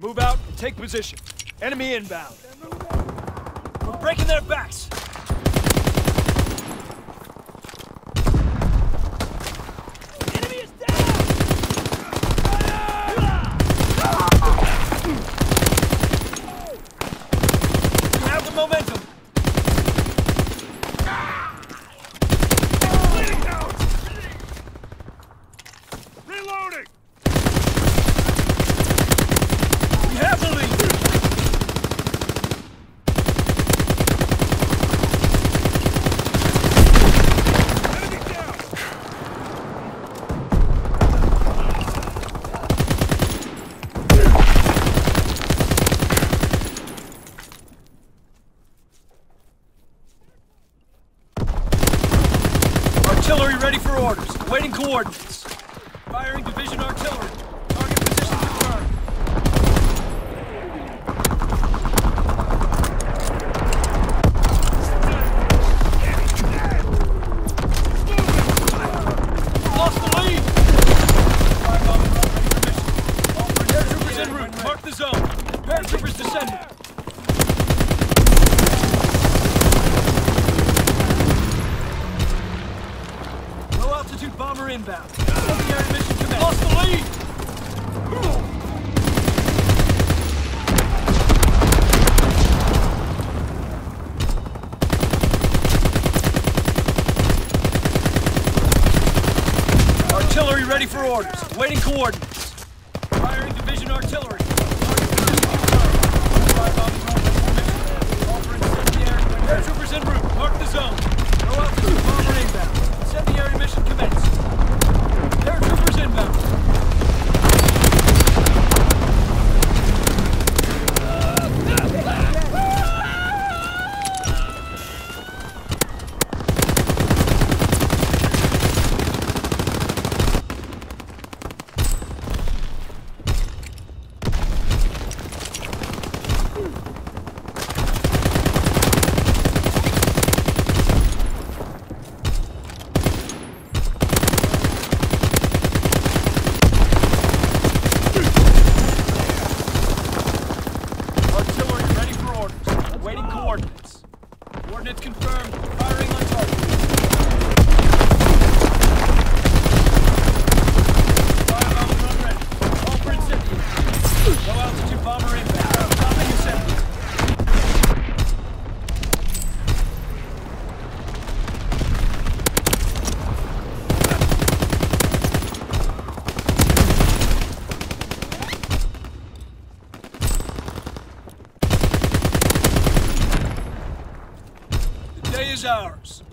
Move out and take position. Enemy inbound. We're breaking their backs. Enemy is down! You have the momentum. Reloading! We have the lead. Enemy down! Artillery ready for orders. Awaiting coordinates. Firing division artillery. Target position confirmed. Lost the lead! Firebombing run ready for mission. All en route. Mark the zone. Paratroopers descending. Inbound. Secondary mission commenced. Lost the lead! Artillery ready for orders. Waiting coordinates. Firing division artillery. Paratroopers en route. Mark the zone. Low altitude bomber inbound. Incendiary mission commenced. Paratroopers inbound. Artillery ready for orders. Awaiting coordinates. Coordinates confirmed. Firing on target. Firebomb run ready. All for incendiary. Low altitude bomber inbound. Stopping incendiary. The day is ours.